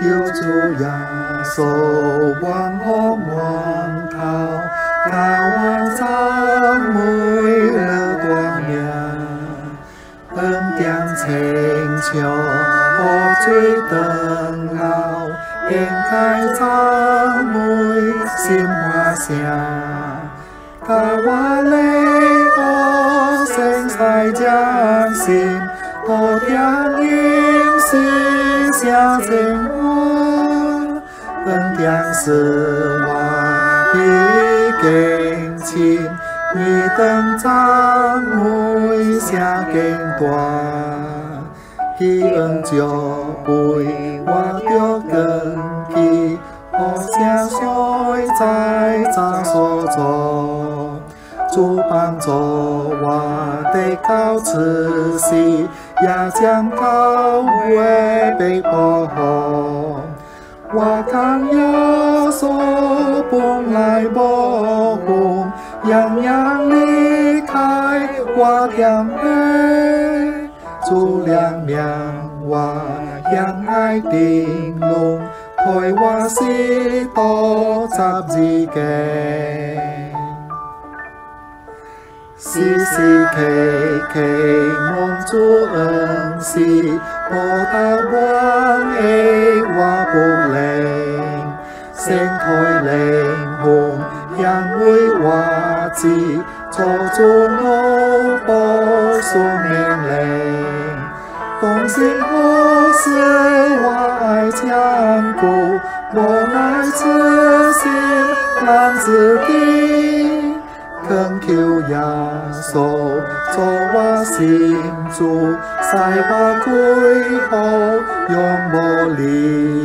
九州亚洲望望望，台湾山美风光明，风景城秋，好吹灯，老应该赞美心花谢，台湾内陆生在江心，好听音。人生是我的经千，你等赞美下肩端，你望就会我作根根，我像水在张所中。主帮助我的到慈士，也将靠我被保护。常有说，本来无故，样样离开，挂点末。诸样样话，样样定论，会话是错，十二个。时时刻刻梦中恩是，菩萨帮的我不。生开灵红，人会花枝，处处鸟报生命灵。同心护树爱千古，无奈失信难自立。恳求雅俗做我心助，再把归后永不离。